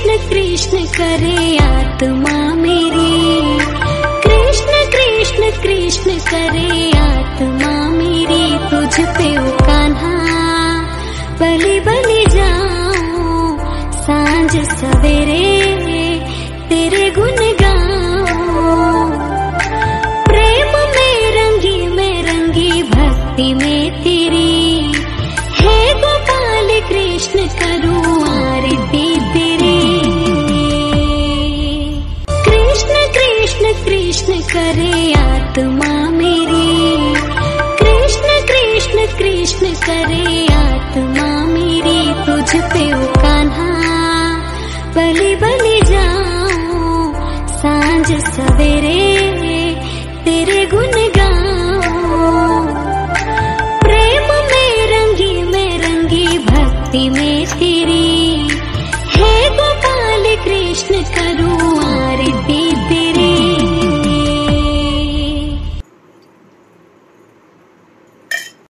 कृष्ण कृष्ण करे आत्मा मेरी। कृष्ण कृष्ण कृष्ण करे आत्मा मेरी। तुझ पे कान्हा बलि बलि जाऊं। सांझ सवेरे तेरे गुण गाऊं। प्रेम में रंगी में रंगी भक्ति में तेरी करे आत्मा मेरी तुझ पे कान्हा। बलि बलि जाऊं सांझ सवेरे